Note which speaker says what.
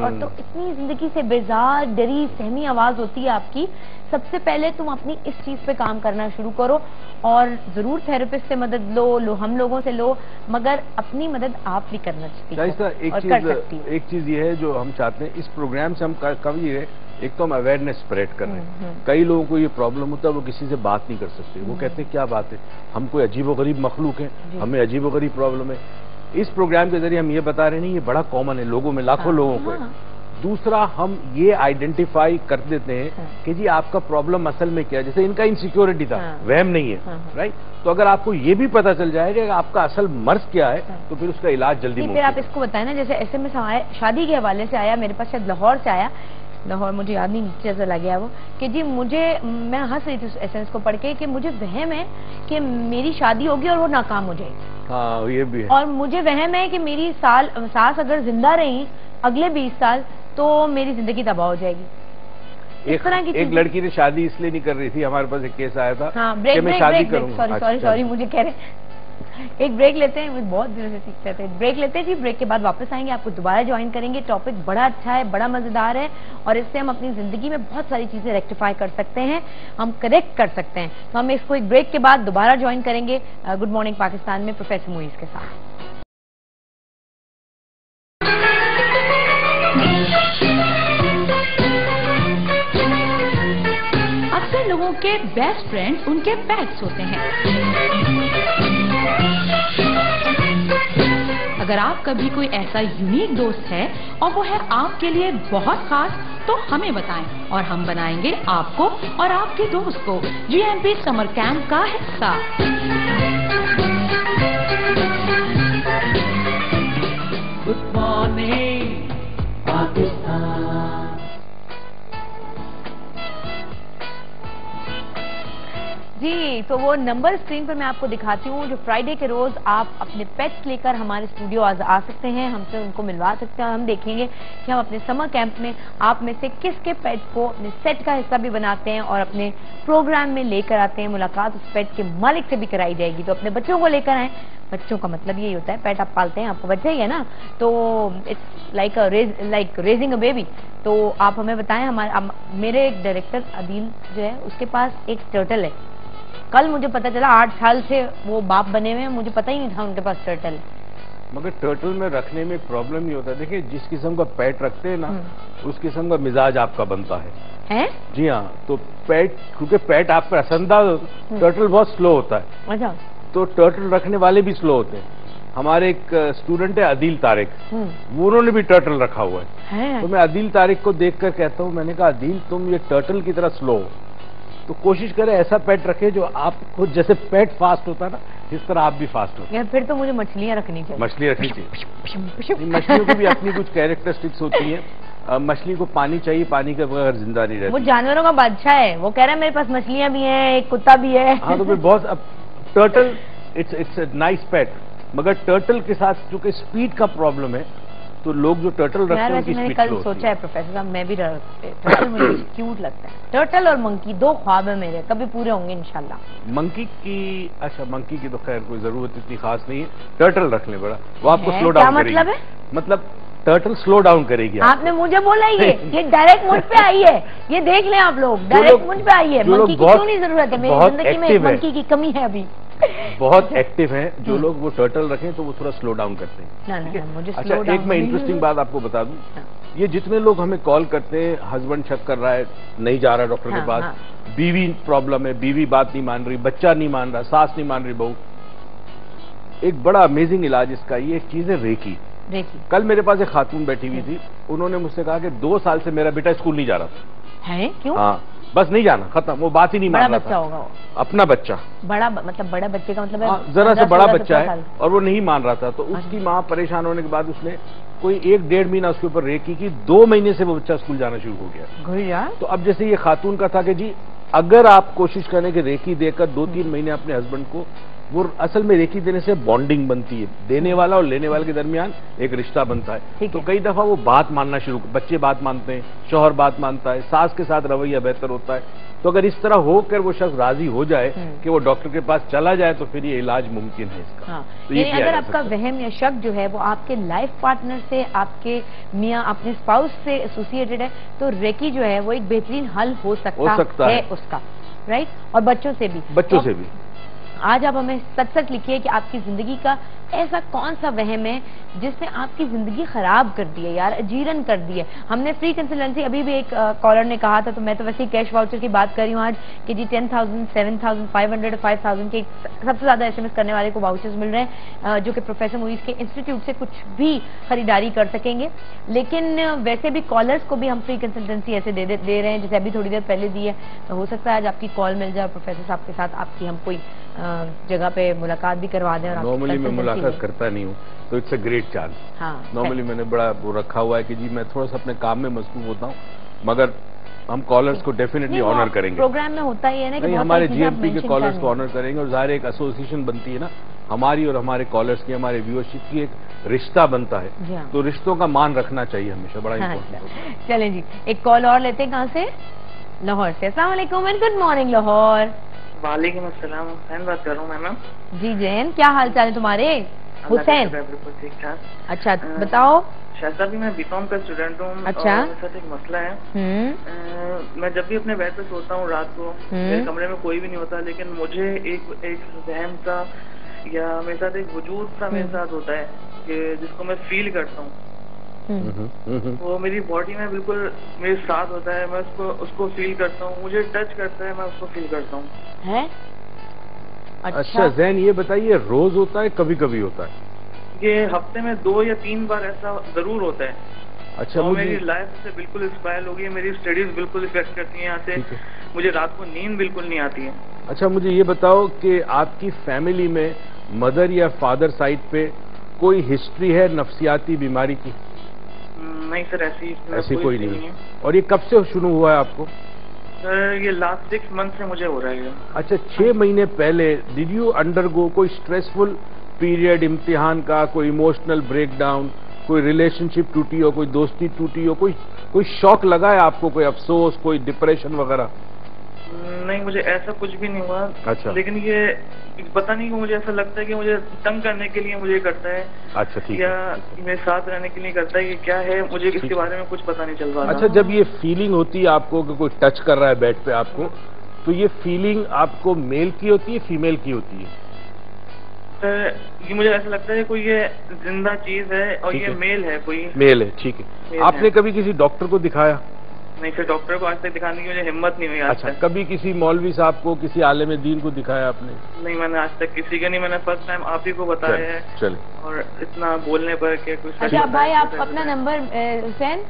Speaker 1: और तो इतनी ज़िंदगी से बेजार डरी सहमी आवाज़ होती है आपकी। सबसे पहले तुम अपनी इस चीज़ पे काम करना शुरू करो और ज़रूर थेरेपिस्ट से मदद लो लो हम लोगों से लो मगर अपनी मदद आप भी करना चाहिए
Speaker 2: एक
Speaker 1: कर सकती
Speaker 2: चीज़ एक चीज़ ये है जो हम चाहते हैं इस प्रोग्राम से हम कभी है एक तो हम अवेयरनेस स्प्रेड कर रहे हैं।
Speaker 1: हम्म, हम्म।
Speaker 2: कई लोगों को ये प्रॉब्लम होता है वो किसी से बात नहीं कर सकते। वो
Speaker 1: हम्म।
Speaker 2: कहते हैं क्या बात है? हम कोई अजीब गरीब मखलूक है हमें अजीब गरीब प्रॉब्लम है। इस प्रोग्राम के ज़रिए हम ये बता रहे नहीं ये बड़ा कॉमन है लोगों में लाखों
Speaker 1: हाँ,
Speaker 2: लोगों को हाँ। दूसरा हम ये आइडेंटिफाई कर देते हैं
Speaker 1: हाँ।
Speaker 2: कि जी आपका प्रॉब्लम असल में क्या है जैसे इनका इनसिक्योरिटी था
Speaker 1: हाँ।
Speaker 2: वहम नहीं
Speaker 1: हाँ,
Speaker 2: है
Speaker 1: हाँ।
Speaker 2: राइट तो अगर आपको ये भी पता चल जाएगा कि आपका असल मर्ज क्या है
Speaker 1: हाँ।
Speaker 2: तो फिर उसका इलाज जल्दी
Speaker 1: फिर आप इसको बताए ना जैसे एसएमएस आया शादी के हवाले से आया मेरे पास शायद लाहौर से आया लाहौर मुझे याद नहीं नीचे से लग गया वो कि जी मुझे मैं हंस रही थी एसएमएस को पढ़ के कि मुझे वहम है कि मेरी शादी होगी और वो नाकाम हो जाएगी
Speaker 2: हाँ ये भी है।
Speaker 1: और मुझे वहम है कि मेरी साल सास अगर ज़िंदा रही अगले 20 साल तो मेरी ज़िंदगी तबाह हो जाएगी।
Speaker 2: एक,
Speaker 1: तरह की
Speaker 2: एक लड़की ने शादी इसलिए नहीं कर रही थी हमारे पास एक केस आया था
Speaker 1: हाँ
Speaker 2: कि
Speaker 1: ब्रेक
Speaker 2: मैं
Speaker 1: ब्रेक
Speaker 2: शादी
Speaker 1: ब्रेक सॉरी सॉरी। सॉरी मुझे कह रहे एक ब्रेक लेते हैं बहुत दिनों से सीखते थे ब्रेक लेते हैं, जी ब्रेक के बाद वापस आएँगे, आपको दोबारा ज्वाइन करेंगे। टॉपिक बड़ा अच्छा है, बड़ा मज़ेदार है, और इससे हम अपनी ज़िंदगी में बहुत सारी चीज़ें रेक्टिफाई कर सकते हैं, हम करेक्ट कर सकते हैं। तो हम इसको एक ब्रेक के बाद दोबारा ज्वाइन करेंगे गुड मॉर्निंग पाकिस्तान में प्रोफेसर मुइज के साथ।
Speaker 3: अक्सर लोगों के बेस्ट फ्रेंड उनके पेट्स होते हैं। अगर आप कभी कोई ऐसा यूनिक दोस्त है और वो है आपके लिए बहुत खास तो हमें बताएँ और हम बनाएँगे आपको और आपके दोस्त को। जीएमपी समर कैंप का हिस्सा।
Speaker 4: गुड मॉर्निंग
Speaker 1: तो वो नंबर स्क्रीन पर मैं आपको दिखाती हूँ जो फ्राइडे के रोज आप अपने पेट्स लेकर हमारे स्टूडियो आ, आ सकते हैं। हमसे उनको मिलवा सकते हैं हम देखेंगे कि हम अपने समर कैंप में आप में से किसके पेट को अपने सेट का हिस्सा भी बनाते हैं और अपने प्रोग्राम में लेकर आते हैं। मुलाकात उस पेट के मालिक से भी कराई जाएगी। तो अपने बच्चों को लेकर आए। बच्चों का मतलब यही होता है पेट आप पालते हैं आपको बच्चा ही है ना? तो it's like like raising a baby तो आप हमें बताएँ हमारे मेरे एक डायरेक्टर अदील जो है उसके पास एक टर्टल है। कल मुझे पता चला आठ साल से वो बाप बने हुए हैं मुझे पता ही नहीं था उनके पास टर्टल
Speaker 2: मगर टर्टल में रखने में प्रॉब्लम ये होता है। देखिए जिस किस्म का पैट रखते हैं ना
Speaker 1: हम्म।
Speaker 2: उस किस्म का मिजाज आपका बनता है।
Speaker 1: हैं?
Speaker 2: जी हाँ तो पैट क्योंकि पैट आप पर पसंदा टर्टल बहुत स्लो होता है।
Speaker 1: अच्छा।
Speaker 2: तो टर्टल रखने वाले भी स्लो होते हैं। हमारे एक स्टूडेंट है अदील तारिक।
Speaker 1: हम्म।
Speaker 2: वो उन्होंने भी टर्टल रखा हुआ है।
Speaker 1: हैं?
Speaker 2: तो मैं अदील तारिक को देखकर कहता हूँ मैंने कहा अदील तुम ये टर्टल की तरह स्लो हो। तो कोशिश करें ऐसा पेट रखे जो आपको जैसे पेट फास्ट होता है ना इस तरह आप भी फास्ट हो।
Speaker 1: यार फिर तो मुझे मछलियाँ रखनी चाहिए।
Speaker 2: मछली रखनी चाहिए। मछलियों की भी अपनी कुछ कैरेक्टरिस्टिक्स होती है। मछली को पानी चाहिए पानी के बगैर ज़िंदा नहीं
Speaker 1: वो
Speaker 2: रहती
Speaker 1: जानवरों का बादशाह है। वो कह रहा है मेरे पास मछलियाँ भी हैं एक कुत्ता भी है।
Speaker 2: हाँ तो फिर बहुत अब turtle it's it's nice pet मगर टर्टल के साथ चूँकि स्पीड का प्रॉब्लम है तो लोग जो टर्टल रखते हैं उनकी
Speaker 1: मैंने
Speaker 2: स्पीड
Speaker 1: कल सोचा है? प्रोफेसर साहब मैं भी टर्टल मुझे क्यूट लगता है। टर्टल और मंकी दो ख्वाब है मेरे कभी पूरे होंगे इंशाल्लाह।
Speaker 2: मंकी की अच्छा मंकी की तो खैर कोई ज़रूरत इतनी खास नहीं है। टर्टल रख ले बड़ा। वो आपको? स्लो
Speaker 1: क्या
Speaker 2: डाउन
Speaker 1: मतलब है?
Speaker 2: मतलब टर्टल स्लो डाउन करेगी
Speaker 1: आपने मुझे बोला ये ये डायरेक्ट मुझ पे आई है। ये देख लें आप लोग डायरेक्ट मुझ पे आई है। मंकी की क्यों नहीं ज़रूरत है? मेरी ज़िंदगी में मंकी की कमी है अभी।
Speaker 2: बहुत एक्टिव हैं। जो
Speaker 1: हम्म।
Speaker 2: लोग वो टर्टल रखें तो वो थोड़ा स्लो डाउन करते हैं। ठीक है? अच्छा एक मैं इंटरेस्टिंग बात आपको बता दूँ।
Speaker 1: हाँ।
Speaker 2: ये जितने लोग हमें कॉल करते हैं हस्बैंड शक कर रहा है नहीं जा रहा डॉक्टर
Speaker 1: हाँ,
Speaker 2: के पास
Speaker 1: हाँ।
Speaker 2: बीवी प्रॉब्लम है बीवी बात नहीं मान रही बच्चा नहीं मान रहा सास नहीं मान रही बहू। एक बड़ा अमेजिंग इलाज इसका ये एक चीज़ है रेकी कल मेरे पास एक खातून बैठी हुई थी उन्होंने मुझसे कहा कि दो साल से मेरा बेटा स्कूल नहीं जा रहा था।
Speaker 1: है? क्यों?
Speaker 2: हाँ। बस नहीं जाना खत्म। वो बात ही नहीं मान रहा
Speaker 1: बच्चा
Speaker 2: था।
Speaker 1: होगा
Speaker 2: अपना बच्चा।
Speaker 1: बड़ा मतलब बड़ा बच्चे का मतलब है
Speaker 2: हाँ, जरा से बड़ा बच्चा है और वो नहीं मान रहा था। तो उसकी माँ परेशान होने के बाद उसने कोई एक डेढ़ महीना उसके ऊपर रेकी की। दो महीने से वो बच्चा स्कूल जाना शुरू हो गया। तो अब जैसे ये खातून का था कि जी अगर आप कोशिश करें कि रेकी देकर दो तीन महीने अपने हस्बैंड को वो असल में रेकी देने से बॉन्डिंग बनती है। देने वाला और लेने वाले के दरमियान एक रिश्ता बनता है। तो
Speaker 1: है।
Speaker 2: कई दफ़ा वो बात मानना शुरू बच्चे बात मानते हैं शोहर बात मानता है सास के साथ रवैया बेहतर होता है। तो अगर इस तरह होकर वो शख्स राज़ी हो जाए
Speaker 1: हम्म।
Speaker 2: कि वो डॉक्टर के पास चला जाए तो फिर ये इलाज मुमकिन है इसका।
Speaker 1: हाँ।
Speaker 2: तो ये
Speaker 1: अगर आपका वहम या शक जो है वो आपके लाइफ पार्टनर से आपके मियाँ अपने स्पाउस से एसोसिएटेड है तो रेकी जो है वो एक बेहतरीन हल हो सकता,
Speaker 2: हो सकता
Speaker 1: है,
Speaker 2: है।
Speaker 1: उसका राइट और बच्चों से भी।
Speaker 2: बच्चों
Speaker 1: तो
Speaker 2: से भी।
Speaker 1: आज आप हमें सच सच लिखिए कि आपकी ज़िंदगी का ऐसा कौन सा वहम है जिसने आपकी ज़िंदगी खराब कर दी है यार अजीरन कर दी है। हमने फ्री कंसल्टेंसी अभी भी एक कॉलर ने कहा था तो मैं तो वैसे ही कैश वाउचर की बात कर रही हूँ आज कि जी ten thousand seven thousand five hundred five thousand के सबसे ज़्यादा एसएमएस करने वाले को वाउचर्स मिल रहे हैं जो कि प्रोफेसर मुइज के इंस्टीट्यूट से कुछ भी खरीदारी कर सकेंगे। लेकिन वैसे भी कॉलर्स को भी हम फ्री कंसल्टेंसी ऐसे दे, दे, दे रहे हैं जैसे अभी थोड़ी देर पहले दी है तो हो सकता है आज आपकी कॉल मिल जाए और प्रोफेसर साहब के साथ आपकी हम कोई जगह पे मुलाकात भी करवा दें
Speaker 2: नॉर्मली मैं मुलाकात करता नहीं हूँ तो इट्स अ ग्रेट चांस
Speaker 1: हाँ
Speaker 2: नॉर्मली मैंने बड़ा वो रखा हुआ है कि जी मैं थोड़ा सा अपने काम में मसरूफ होता हूँ मगर हम कॉलर्स को डेफिनेटली ऑनर करेंगे।
Speaker 1: प्रोग्राम में होता ही है ना कि
Speaker 2: हमारे जीएमपी के कॉलर्स को ऑनर करेंगे और ज़ाहिर एक एसोसिएशन बनती है ना हमारी और हमारे कॉलर्स की हमारे व्यूअरशिप की एक रिश्ता बनता
Speaker 1: हाँ।
Speaker 2: है। तो रिश्तों का मान रखना चाहिए हमेशा बड़ा इंपॉर्टेंट है।
Speaker 1: चलें जी एक कॉल और लेते हैं कहाँ से? लाहौर से। And good morning Lahore.
Speaker 5: वालेकुम अस्सलाम। हुसैन बात कर रहा हूँ मैम।
Speaker 1: जी जैन क्या हाल चाल है तुम्हारे? हुसैन।
Speaker 5: बिल्कुल ठीक ठाक।
Speaker 1: अच्छा बताओ।
Speaker 5: शायद भी मैं बीकॉम का स्टूडेंट हूँ
Speaker 1: अच्छा।
Speaker 5: साथ एक मसला है।
Speaker 1: हम्म।
Speaker 5: अ, मैं जब भी अपने बेड पे सोता हूँ रात को
Speaker 1: हम्म।
Speaker 5: मेरे कमरे में कोई भी नहीं होता लेकिन मुझे एक एक वहम सा या मेरे साथ एक वजूद सा मेरे
Speaker 1: हम्म।
Speaker 5: साथ होता है कि जिसको मैं फील करता हूँ। वो मेरी बॉडी में बिल्कुल मेरे साथ होता है मैं उसको उसको फील करता हूँ। मुझे टच करता है मैं उसको फील करता हूँ।
Speaker 1: है?
Speaker 2: अच्छा
Speaker 1: अच्छा।
Speaker 2: जैन ये बताइए रोज होता है कभी कभी होता है?
Speaker 5: ये हफ़्ते में दो या तीन बार ऐसा ज़रूर होता है।
Speaker 2: अच्छा
Speaker 5: और मेरी लाइफ से बिल्कुल इंस्पायर हो गई है मेरी स्टडीज़ बिल्कुल इफ़ेक्ट करती है यहाँ से। मुझे रात को नींद बिल्कुल नहीं आती है।
Speaker 2: अच्छा मुझे ये बताओ कि आपकी फैमिली में मदर या फादर साइड पे कोई हिस्ट्री है नफसियाती बीमारी की?
Speaker 5: हम्म, नहीं सर ऐसी
Speaker 2: ऐसी कोई नहीं है। और ये कब से शुरू हुआ है आपको?
Speaker 5: सर ये लास्ट सिक्स मंथ से मुझे हो रहा है।
Speaker 2: अच्छा छह महीने पहले डिड यू अंडरगो कोई स्ट्रेसफुल पीरियड इम्तिहान का कोई इमोशनल ब्रेकडाउन कोई रिलेशनशिप टूटी हो कोई दोस्ती टूटी हो कोई कोई शौक लगा है आपको कोई अफसोस कोई डिप्रेशन वगैरह?
Speaker 5: नहीं मुझे ऐसा कुछ भी नहीं हुआ।
Speaker 2: अच्छा।
Speaker 5: लेकिन ये पता नहीं मुझे ऐसा लगता है कि मुझे तंग करने के लिए मुझे करता है।
Speaker 2: अच्छा ठीक
Speaker 5: या मेरे साथ रहने के लिए करता है ये क्या है मुझे इसके बारे में कुछ पता नहीं चल रहा
Speaker 2: अच्छा जब ये फीलिंग होती है आपको कि कोई टच कर रहा है बेड पे आपको तो ये फीलिंग आपको मेल की होती है फीमेल की होती है?
Speaker 5: ये मुझे ऐसा लगता है कोई ये ज़िंदा चीज़ है और ये। मेल है। कोई।
Speaker 2: मेल है ठीक है। आपने कभी किसी डॉक्टर को दिखाया?
Speaker 5: नहीं फिर डॉक्टर को आज तक दिखाने की मुझे हिम्मत नहीं हुई
Speaker 2: अच्छा कभी किसी मौलवी साहब को किसी आलम दीन को दिखाया आपने?
Speaker 5: नहीं मैंने आज तक किसी का नहीं मैंने फ़र्स्ट टाइम आप ही को बताया है।
Speaker 2: चले।
Speaker 5: और इतना बोलने पर के कुछ
Speaker 1: अच्छा भाई आप अपना नंबर सेंड हुसैन?